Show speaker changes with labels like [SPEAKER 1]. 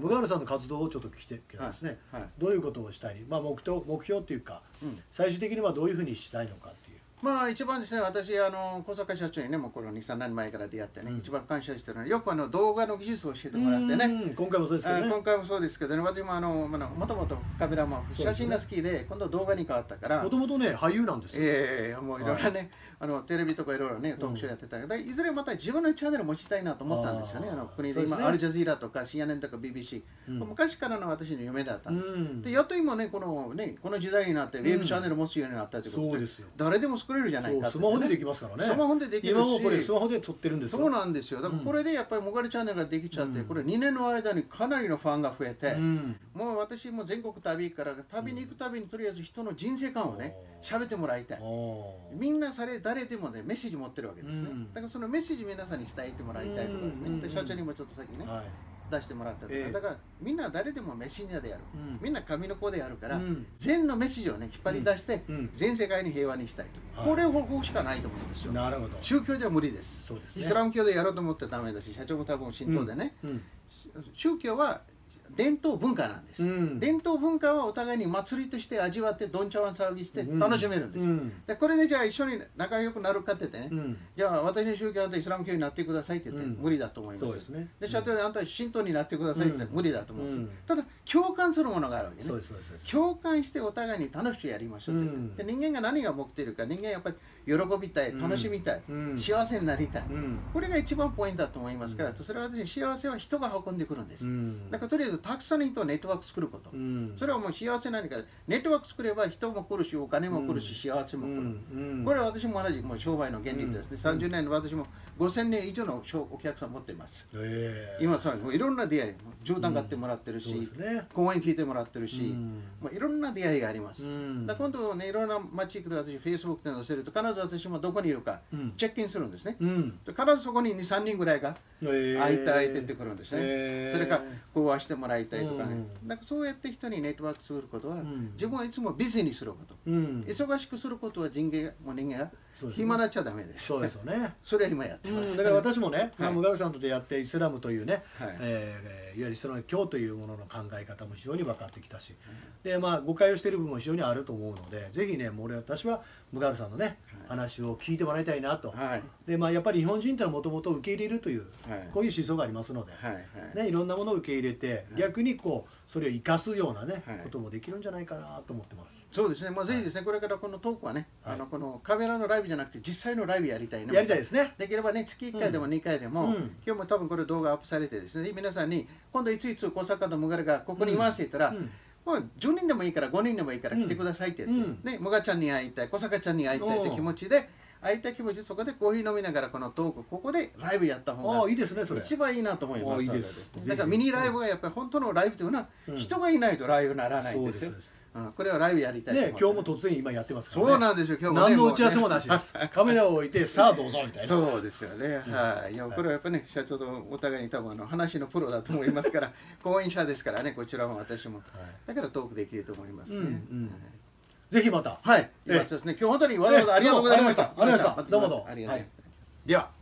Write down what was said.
[SPEAKER 1] ムガールさんの活動をちょっと聞きたんですね、
[SPEAKER 2] はい。はい
[SPEAKER 1] どういうことをしたい、まあ、目標目標っていうか
[SPEAKER 2] うん。
[SPEAKER 1] 最終的にはどういうふうにしたいのかっていう
[SPEAKER 2] まあ一番ですね、私、あの小坂社長にね、もうこの2、3年前から出会ってね、
[SPEAKER 1] うん。
[SPEAKER 2] 一番感謝してるのは、よくあの動画の技術を教えてもらってね、
[SPEAKER 1] うん今回もそうですけどね。
[SPEAKER 2] あ今回もそうですけどね、私もあの、まあ、もともとカメラマン、写真が好きで、今度動画に変わったから、
[SPEAKER 1] もともとね俳優なんですよ、
[SPEAKER 2] ええもういろいろね、あのテレビとかいろいろね、トークショーやってたけど、いずれまた自分のチャンネル持ちたいなと思ったんですよね、
[SPEAKER 1] あ
[SPEAKER 2] の国で
[SPEAKER 1] そうですね。
[SPEAKER 2] 今、アルジャジーラとか CNN とか BBC、
[SPEAKER 1] うん。
[SPEAKER 2] 昔からの私の夢だった
[SPEAKER 1] う
[SPEAKER 2] ん。でやっと今ねこのねこの時代になってウェブチャンネル持つようになったということで,、
[SPEAKER 1] そうですよ。
[SPEAKER 2] 誰でも作れるじゃないか
[SPEAKER 1] スマホでできますからね。
[SPEAKER 2] スマホでできるし。
[SPEAKER 1] 今もこれスマホで撮ってるんですよ。
[SPEAKER 2] そうなんですよ。だからこれでやっぱりモガルチャンネルができちゃって、
[SPEAKER 1] うん。
[SPEAKER 2] これ2年の間にかなりのファンが増えて、
[SPEAKER 1] うん。
[SPEAKER 2] もう私も全国旅から旅に行くたびにとりあえず人の人生観をね喋ってもらいたい。みんなそれ誰でもねメッセージ持ってるわけですね、
[SPEAKER 1] うん。
[SPEAKER 2] だからそのメッセージ皆さんに伝えてもらいたいとかですね、
[SPEAKER 1] うん。
[SPEAKER 2] で社長にもちょっと先ね、
[SPEAKER 1] はい
[SPEAKER 2] 出してもらったとか、
[SPEAKER 1] ええ。
[SPEAKER 2] だからみんな誰でもメッセンジャーでやる、
[SPEAKER 1] うん。
[SPEAKER 2] みんな紙の子でやるから、
[SPEAKER 1] うん。
[SPEAKER 2] 全のメッセージをね引っ張り出して、
[SPEAKER 1] うん。
[SPEAKER 2] 全世界に平和にしたいと、
[SPEAKER 1] はい。
[SPEAKER 2] これ方法しかないと思うんですよ。
[SPEAKER 1] なるほど。
[SPEAKER 2] 宗教では無理です。
[SPEAKER 1] そうですね。
[SPEAKER 2] イスラム教でやろうと思ってダメだし社長も多分神道でね、
[SPEAKER 1] うん。
[SPEAKER 2] 宗教は伝統文化なんです、
[SPEAKER 1] うん。
[SPEAKER 2] 伝統文化はお互いに祭りとして味わってどんちゃわん騒ぎして楽しめるんです、
[SPEAKER 1] うん。
[SPEAKER 2] でこれでじゃあ一緒に仲良くなるかって言ってね、
[SPEAKER 1] うん。
[SPEAKER 2] じゃあ私の宗教はイスラム教になってくださいって言って、
[SPEAKER 1] うん。
[SPEAKER 2] 無理だと思います。
[SPEAKER 1] そうですね。
[SPEAKER 2] で社長であんたは神道になってくださいって言って
[SPEAKER 1] うん。
[SPEAKER 2] 無理だと思う。んです、
[SPEAKER 1] うん。
[SPEAKER 2] ただ共感するものがあるわけね。共感してお互いに楽しくやりましょうって言って、
[SPEAKER 1] うん。
[SPEAKER 2] で人間が何が持っているか人間はやっぱり喜びたい楽しみたい、
[SPEAKER 1] うん。
[SPEAKER 2] 幸せになりたい、
[SPEAKER 1] うん。
[SPEAKER 2] これが一番ポイントだと思いますから、それは私幸せは人が運んでくるんです、
[SPEAKER 1] うん。
[SPEAKER 2] だからとりあえずたくさんの人とネットワーク作ること、
[SPEAKER 1] うん。
[SPEAKER 2] それはもう幸せ何か。ネットワーク作れば人も来るしお金も来るし、幸せも来る、
[SPEAKER 1] うん
[SPEAKER 2] これは私も同じもう商売の原理です。ね、
[SPEAKER 1] うん。
[SPEAKER 2] 30年の私も5000年以上のお客さん持っています。
[SPEAKER 1] ええ。
[SPEAKER 2] 今さもういろんな出会い絨毯買ってもらってるし、
[SPEAKER 1] ね。
[SPEAKER 2] 講演聞いてもらってるし、
[SPEAKER 1] うん。
[SPEAKER 2] まあ、いろんな出会いがあります、
[SPEAKER 1] うん。
[SPEAKER 2] だ今度ねいろんな街行くと私 Facebook で載せると必ず私もどこにいるか
[SPEAKER 1] うん。
[SPEAKER 2] チェックインするんですね、必ずそこに23人ぐらいが
[SPEAKER 1] ええ。
[SPEAKER 2] 会いたいって言ってくるんですね、
[SPEAKER 1] ええ。
[SPEAKER 2] それからこうはしてもらいたいとかね、
[SPEAKER 1] うん。
[SPEAKER 2] だからそうやって人にネットワークすることは、
[SPEAKER 1] ん。
[SPEAKER 2] 自分はいつもビジにすること、
[SPEAKER 1] うん。
[SPEAKER 2] 忙しくすることは人間がもう人間が暇になっちゃダメです。
[SPEAKER 1] そうですよね。
[SPEAKER 2] それは今やってます、
[SPEAKER 1] うん。だから私もね、まあ
[SPEAKER 2] はい。
[SPEAKER 1] ムガルさんと出会ってイスラムというね、
[SPEAKER 2] はい。
[SPEAKER 1] えーいわゆるイスラム教というものの考え方も非常に分かってきたし、でまあ誤解をしている部分も非常にあると思うのでぜひねもう俺私はムガルさんのね、話を聞いてもらいたいなと、
[SPEAKER 2] はい。
[SPEAKER 1] でまあやっぱり日本人ってのはもともと受け入れるという、
[SPEAKER 2] はい。
[SPEAKER 1] こういう思想がありますので、
[SPEAKER 2] はいはい。
[SPEAKER 1] ね、いろんなものを受け入れて、逆にこうそれを生かすようなね、
[SPEAKER 2] はい。
[SPEAKER 1] こともできるんじゃないかなと思ってます。
[SPEAKER 2] そうですね、まあ、ぜひですね、これからこのトークはね、
[SPEAKER 1] はい。
[SPEAKER 2] あのこのカメラのライブじゃなくて実際のライブやりたいな
[SPEAKER 1] やりたいですね。
[SPEAKER 2] できればね、月1回でも2回でも、
[SPEAKER 1] うん。
[SPEAKER 2] 今日も多分これ動画アップされてですね、皆さんに、今度いついつ小坂とムガルがここにいますって言ったら、
[SPEAKER 1] うん。
[SPEAKER 2] もう10人でもいいから5人でもいいから来てくださいって言って、
[SPEAKER 1] うん。
[SPEAKER 2] ね、ムガちゃんに会いたい、小坂ちゃんに会いたいって気持ちで、会いたい気持ちでそこでコーヒー飲みながらこのトーク、ここでライブやった方が
[SPEAKER 1] いいですねそれ。
[SPEAKER 2] 一番いいなと思います。
[SPEAKER 1] あいいです
[SPEAKER 2] だからミニライブがやっぱり本当のライブというのは、
[SPEAKER 1] うん
[SPEAKER 2] 人がいないとライブならないんですよ。
[SPEAKER 1] そうです
[SPEAKER 2] うんこれはライブやりたい
[SPEAKER 1] ね今日も突然今やってますからね。
[SPEAKER 2] そうなんですよ、今日も、ね。
[SPEAKER 1] 何の打ち合わせもなしです。カメラを置いて さあどうぞみたいな。
[SPEAKER 2] そうですよね。はい。いや、これはやっぱね、社長とお互いに多分あの話のプロだと思いますから、講演者ですからね、こちらも私も。だからトークできると思いますね。
[SPEAKER 1] うんうんぜひまた。
[SPEAKER 2] はい。
[SPEAKER 1] ええ
[SPEAKER 2] 今そうですね、今日本当にわざわざありがとうございました。
[SPEAKER 1] ありがとうございましたどうもどうも
[SPEAKER 2] ありがとうございます。
[SPEAKER 1] では。